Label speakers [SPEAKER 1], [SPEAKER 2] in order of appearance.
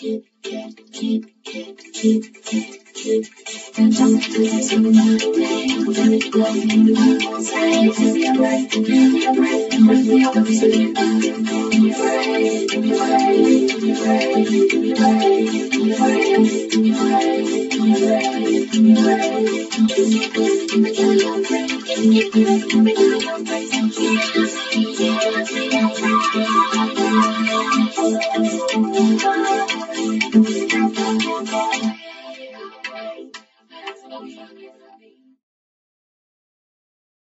[SPEAKER 1] Keep, keep, keep, keep, keep, keep, keep. And don't do this on my day. I'm very glad you know. Say, take me a break, take me a break. And with me, I'll be sitting back. Give me a break, give me a break, give me a break, give me a break, give me a break, give me a break, give me a break, give me a break. Don't give me a break, give me a long break. Give me a break, give me a long break. Thank you. Thank you. Thank you. Thank you.「ありがとうございました」